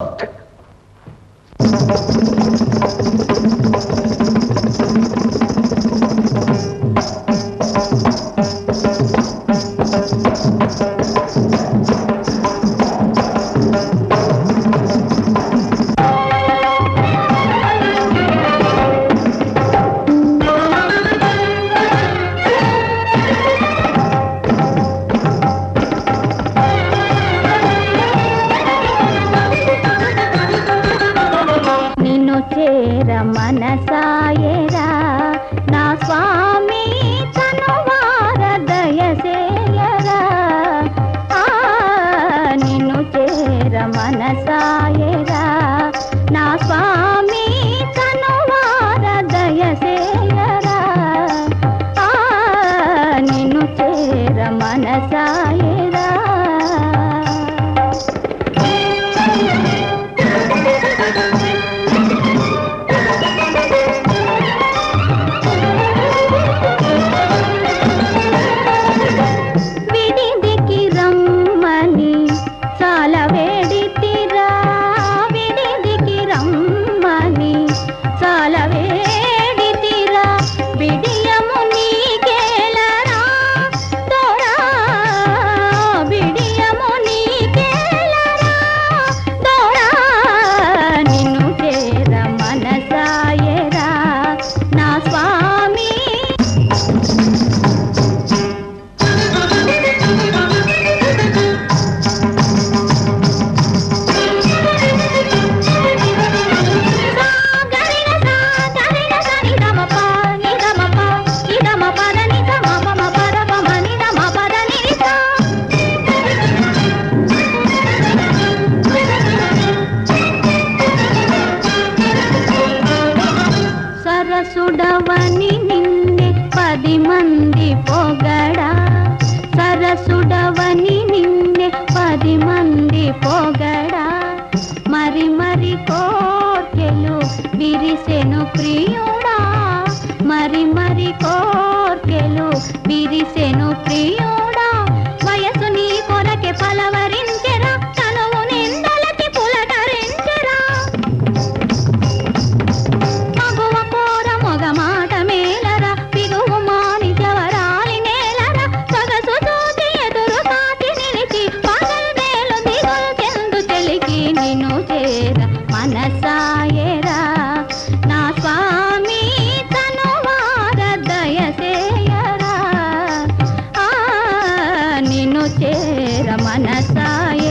Okay. casa. ప్రియుడా మరి మరి కోర్కెలు విరిసెను ప్రియుడా. చేర మనసాయ